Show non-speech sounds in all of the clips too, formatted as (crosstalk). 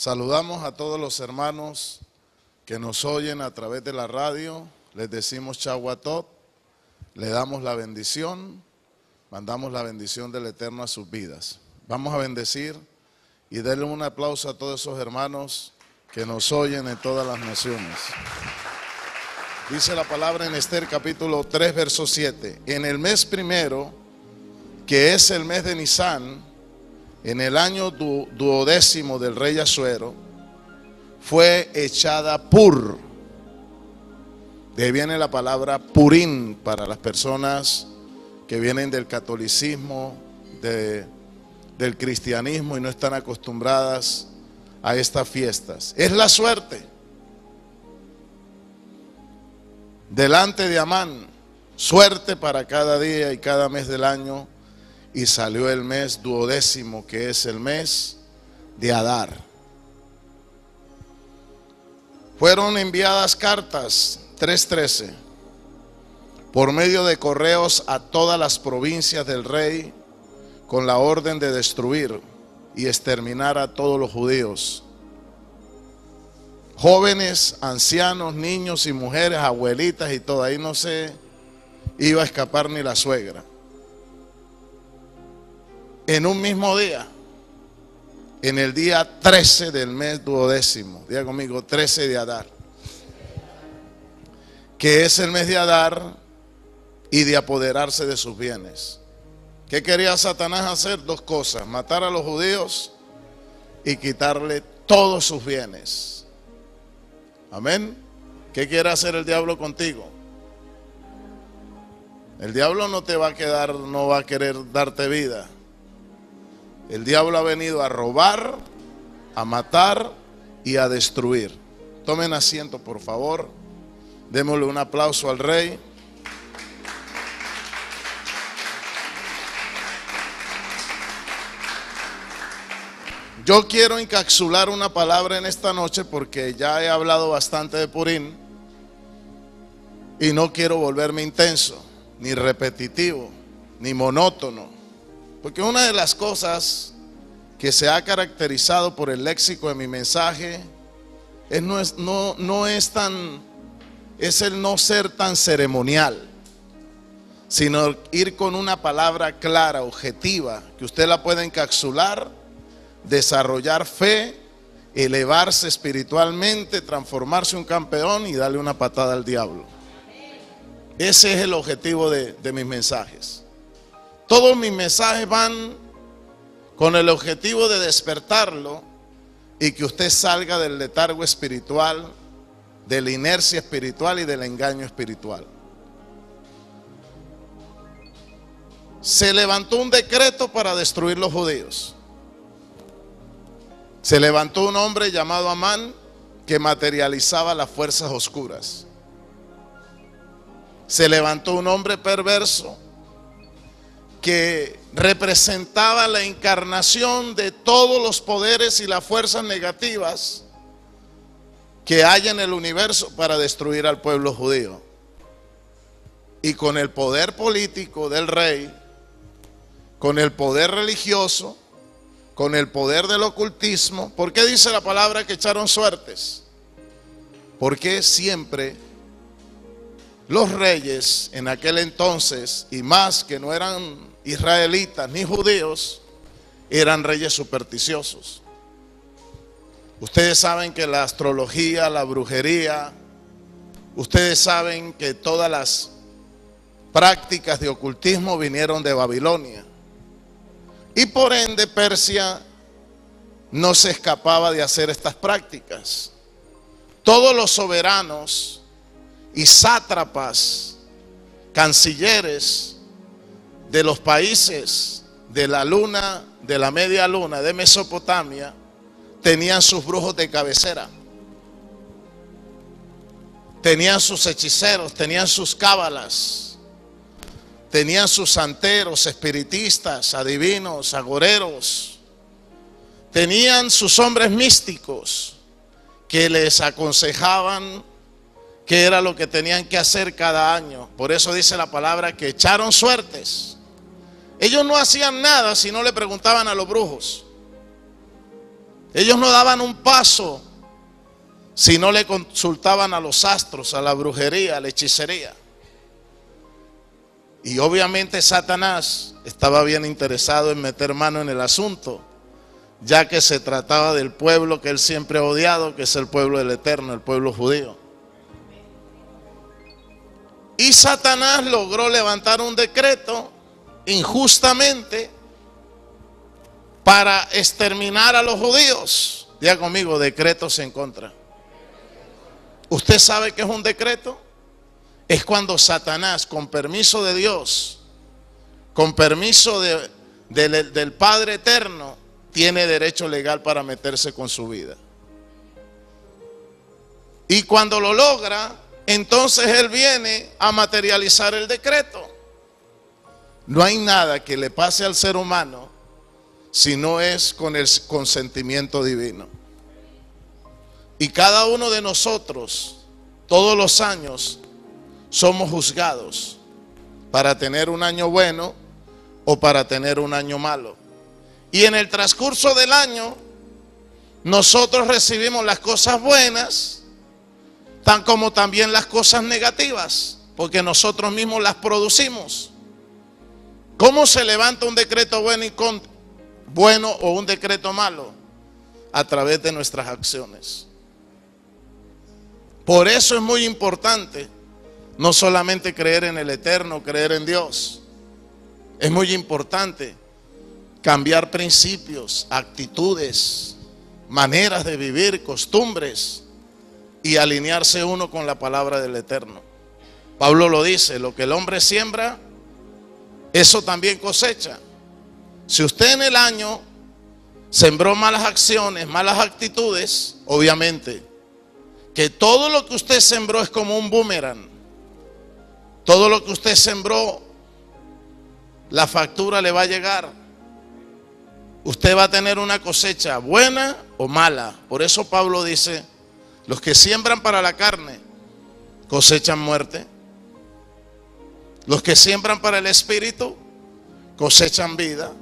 Saludamos a todos los hermanos que nos oyen a través de la radio. Les decimos chaguatop, le damos la bendición, mandamos la bendición del Eterno a sus vidas. Vamos a bendecir y denle un aplauso a todos esos hermanos que nos oyen en todas las naciones. Dice la palabra en Esther capítulo 3, verso 7. En el mes primero, que es el mes de Nisan, en el año duodécimo del rey Asuero, fue echada pur. De ahí viene la palabra purín para las personas que vienen del catolicismo, del cristianismo y no están acostumbradas a estas fiestas. Es la suerte. Delante de Amán, suerte para cada día y cada mes del año y salió el mes duodécimo, que es el mes de Adar. Fueron enviadas cartas 3.13 por medio de correos a todas las provincias del rey con la orden de destruir y exterminar a todos los judíos. Jóvenes, ancianos, niños y mujeres, abuelitas y todo. Ahí no se iba a escapar ni la suegra en un mismo día, en el día 13 del mes duodécimo, diga conmigo, 13 de Adar, que es el mes de Adar y de apoderarse de sus bienes. ¿Qué quería Satanás hacer? Dos cosas, matar a los judíos y quitarle todos sus bienes. Amén. ¿Qué quiere hacer el diablo contigo? El diablo no te va a quedar, no va a querer darte vida. El diablo ha venido a robar, a matar y a destruir. Tomen asiento, por favor. Démosle un aplauso al rey. Yo quiero encapsular una palabra en esta noche porque ya he hablado bastante de Purín y no quiero volverme intenso, ni repetitivo, ni monótono. Porque una de las cosas que se ha caracterizado por el léxico de mi mensaje es no, es, no, no es tan, es el no ser tan ceremonial, sino ir con una palabra clara, objetiva, que usted la pueda encapsular, desarrollar fe, elevarse espiritualmente, transformarse un campeón y darle una patada al diablo. Ese es el objetivo de, de mis mensajes. Todos mis mensajes van con el objetivo de despertarlo y que usted salga del letargo espiritual, de la inercia espiritual y del engaño espiritual. Se levantó un decreto para destruir los judíos. Se levantó un hombre llamado Amán que materializaba las fuerzas oscuras. Se levantó un hombre perverso que representaba la encarnación de todos los poderes y las fuerzas negativas que hay en el universo para destruir al pueblo judío. Y con el poder político del rey, con el poder religioso, con el poder del ocultismo, ¿por qué dice la palabra que echaron suertes? Porque siempre los reyes en aquel entonces, y más que no eran israelitas ni judíos eran reyes supersticiosos. Ustedes saben que la astrología, la brujería, ustedes saben que todas las prácticas de ocultismo vinieron de Babilonia. Y por ende Persia no se escapaba de hacer estas prácticas. Todos los soberanos y sátrapas, cancilleres, de los países de la luna, de la media luna de Mesopotamia, tenían sus brujos de cabecera. Tenían sus hechiceros, tenían sus cábalas, tenían sus santeros, espiritistas, adivinos, agoreros. Tenían sus hombres místicos que les aconsejaban qué era lo que tenían que hacer cada año. Por eso dice la palabra que echaron suertes ellos no hacían nada si no le preguntaban a los brujos. Ellos no daban un paso si no le consultaban a los astros, a la brujería, a la hechicería. Y obviamente Satanás estaba bien interesado en meter mano en el asunto, ya que se trataba del pueblo que él siempre ha odiado, que es el pueblo del Eterno, el pueblo judío. Y Satanás logró levantar un decreto injustamente para exterminar a los judíos. Diga conmigo, decretos en contra. ¿Usted sabe qué es un decreto? Es cuando Satanás, con permiso de Dios, con permiso del Padre Eterno, tiene derecho legal para meterse con su vida. Y cuando lo logra, entonces Él viene a materializar el decreto. No hay nada que le pase al ser humano si no es con el consentimiento divino. Y cada uno de nosotros, todos los años, somos juzgados para tener un año bueno o para tener un año malo. Y en el transcurso del año, nosotros recibimos las cosas buenas, tan como también las cosas negativas, porque nosotros mismos las producimos. ¿Cómo se levanta un decreto bueno bueno o un decreto malo? A través de nuestras acciones. Por eso es muy importante no solamente creer en el Eterno, creer en Dios. Es muy importante cambiar principios, actitudes, maneras de vivir, costumbres y alinearse uno con la palabra del Eterno. Pablo lo dice, lo que el hombre siembra, eso también cosecha. Si usted en el año sembró malas acciones, malas actitudes, obviamente, que todo lo que usted sembró es como un boomerang. Todo lo que usted sembró, la factura le va a llegar. Usted va a tener una cosecha buena o mala. Por eso Pablo dice, los que siembran para la carne cosechan muerte. Los que siembran para el espíritu cosechan vida.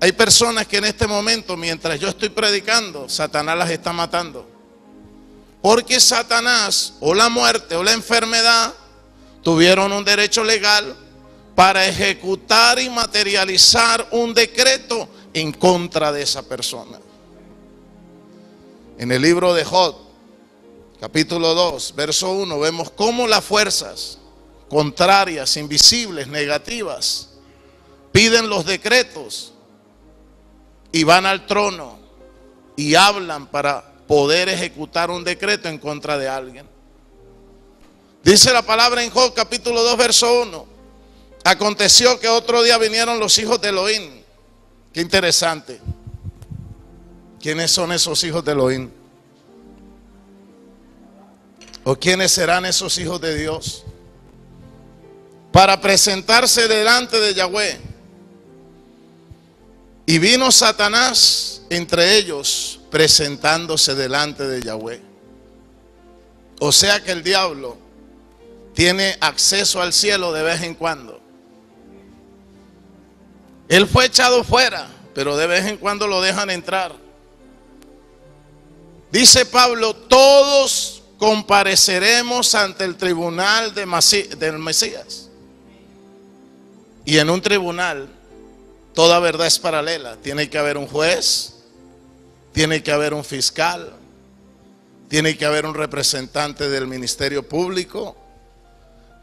Hay personas que en este momento, mientras yo estoy predicando, Satanás las está matando. Porque Satanás o la muerte o la enfermedad tuvieron un derecho legal para ejecutar y materializar un decreto en contra de esa persona. En el libro de Job, capítulo 2, verso 1, vemos cómo las fuerzas contrarias, invisibles, negativas, piden los decretos y van al trono y hablan para poder ejecutar un decreto en contra de alguien. Dice la palabra en Job capítulo 2 verso 1. Aconteció que otro día vinieron los hijos de Elohim. Qué interesante. ¿Quiénes son esos hijos de Elohim? ¿O quiénes serán esos hijos de Dios? Para presentarse delante de Yahweh. Y vino Satanás entre ellos presentándose delante de Yahweh. O sea que el diablo tiene acceso al cielo de vez en cuando. Él fue echado fuera, pero de vez en cuando lo dejan entrar. Dice Pablo, todos compareceremos ante el tribunal de del Mesías. Y en un tribunal, toda verdad es paralela. Tiene que haber un juez, tiene que haber un fiscal, tiene que haber un representante del Ministerio Público,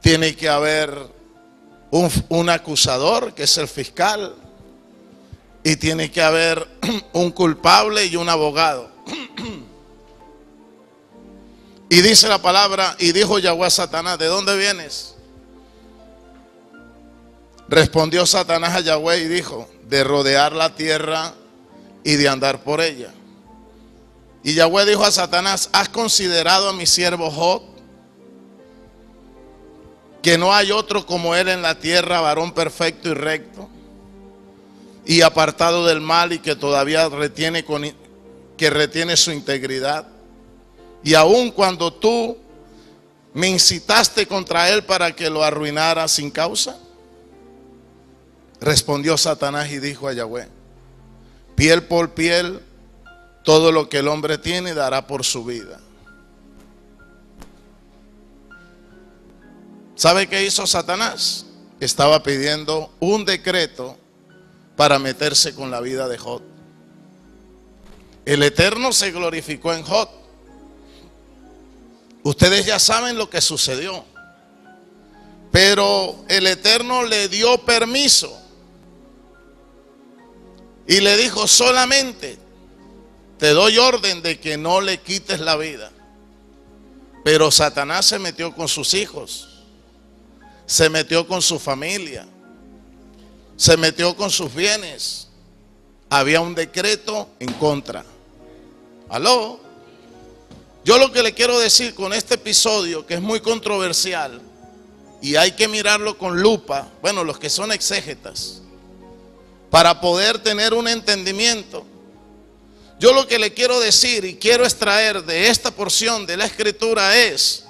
tiene que haber un, acusador, que es el fiscal, y tiene que haber (clears throat) un culpable y un abogado. Y dice la palabra, y dijo Yahweh a Satanás, ¿de dónde vienes? Respondió Satanás a Yahweh y dijo, de rodear la tierra y de andar por ella. Y Yahweh dijo a Satanás, ¿has considerado a mi siervo Job? Que no hay otro como él en la tierra, varón perfecto y recto, y apartado del mal y que todavía retiene, que retiene su integridad. Y aun cuando tú me incitaste contra él para que lo arruinara sin causa, respondió Satanás y dijo a Yahweh, piel por piel todo lo que el hombre tiene dará por su vida. ¿Sabe qué hizo Satanás? Estaba pidiendo un decreto para meterse con la vida de Jod. El Eterno se glorificó en Jod. Ustedes ya saben lo que sucedió. Pero el Eterno le dio permiso y le dijo solamente, te doy orden de que no le quites la vida. Pero Satanás se metió con sus hijos, se metió con su familia, se metió con sus bienes. Había un decreto en contra. ¿Aló? Yo lo que le quiero decir con este episodio, que es muy controversial, y hay que mirarlo con lupa, bueno, los que son exégetas, para poder tener un entendimiento. Yo lo que le quiero decir y quiero extraer de esta porción de la escritura es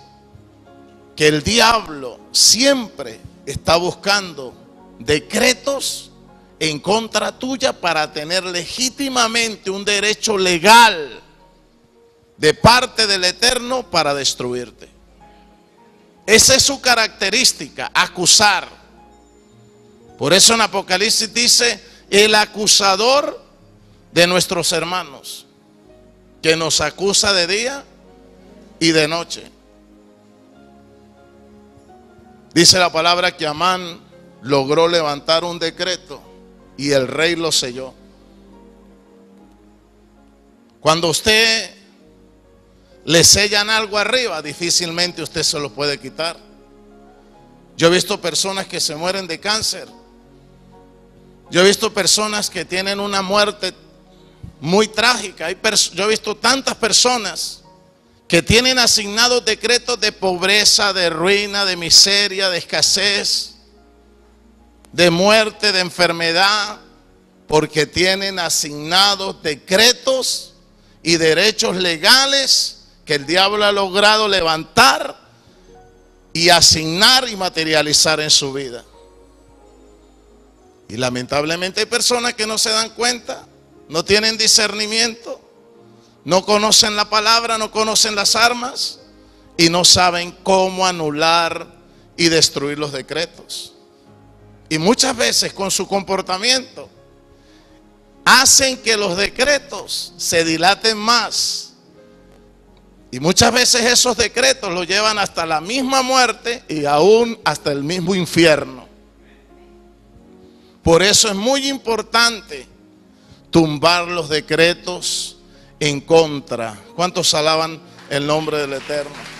que el diablo siempre está buscando decretos en contra tuya para tener legítimamente un derecho legal de parte del Eterno para destruirte. Esa es su característica, acusar. Por eso en Apocalipsis dice, el acusador de nuestros hermanos, que nos acusa de día y de noche. Dice la palabra que Amán logró levantar un decreto y el rey lo selló. Cuando usted le sellan algo arriba, difícilmente usted se lo puede quitar. Yo he visto personas que se mueren de cáncer. Yo he visto personas que tienen una muerte muy trágica. Yo he visto tantas personas que tienen asignados decretos de pobreza, de ruina, de miseria, de escasez, de muerte, de enfermedad, porque tienen asignados decretos y derechos legales que el diablo ha logrado levantar y asignar y materializar en su vida. Y lamentablemente hay personas que no se dan cuenta, no tienen discernimiento, no conocen la palabra, no conocen las armas y no saben cómo anular y destruir los decretos. Y muchas veces con su comportamiento hacen que los decretos se dilaten más y muchas veces esos decretos lo llevan hasta la misma muerte y aún hasta el mismo infierno. Por eso es muy importante tumbar los decretos en contra. ¿Cuántos alaban el nombre del Eterno?